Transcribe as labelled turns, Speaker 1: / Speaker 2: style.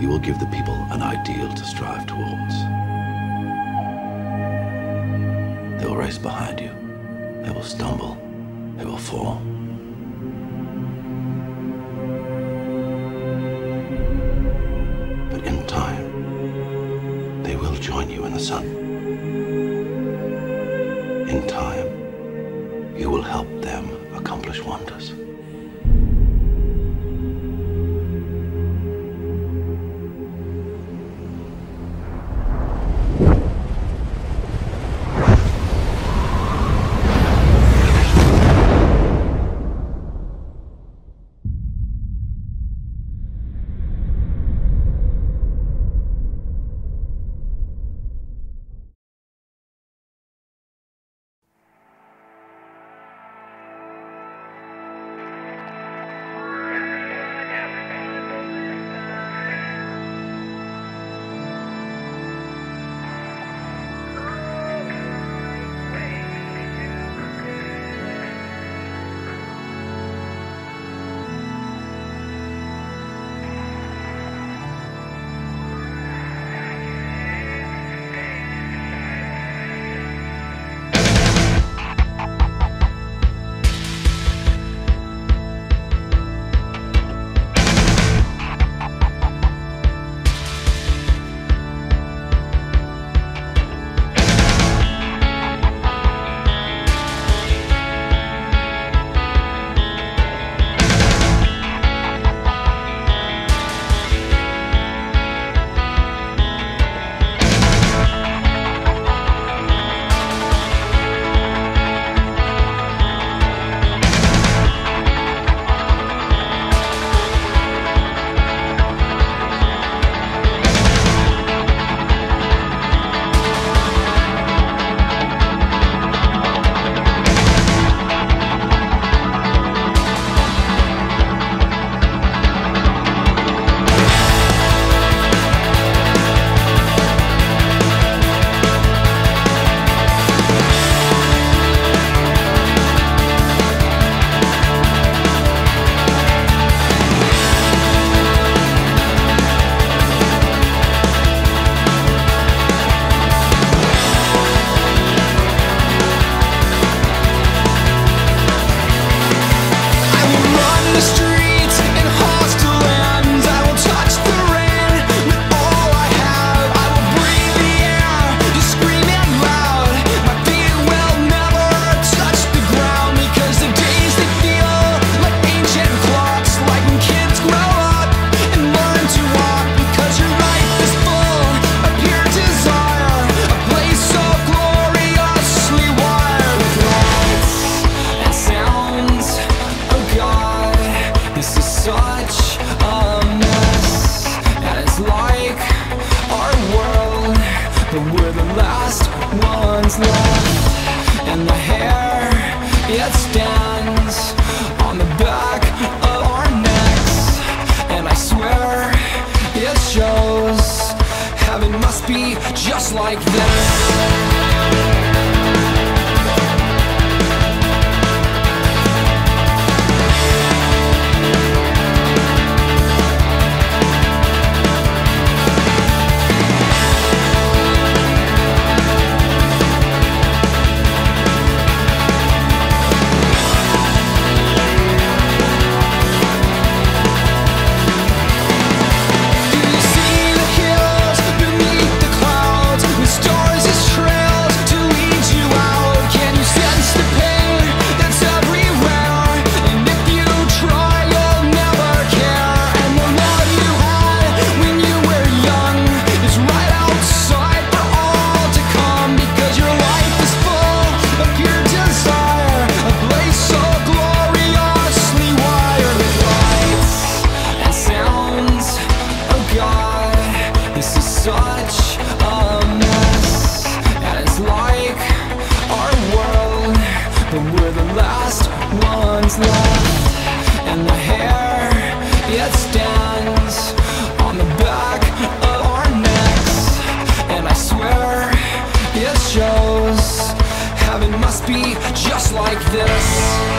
Speaker 1: you will give the people an ideal to strive towards. They will race behind you. They will stumble. They will fall. But in time, they will join you in the sun. In time, you will help them accomplish wonders.
Speaker 2: be just like them. that stands on the back of our necks. And I swear it shows. Heaven must be just like this.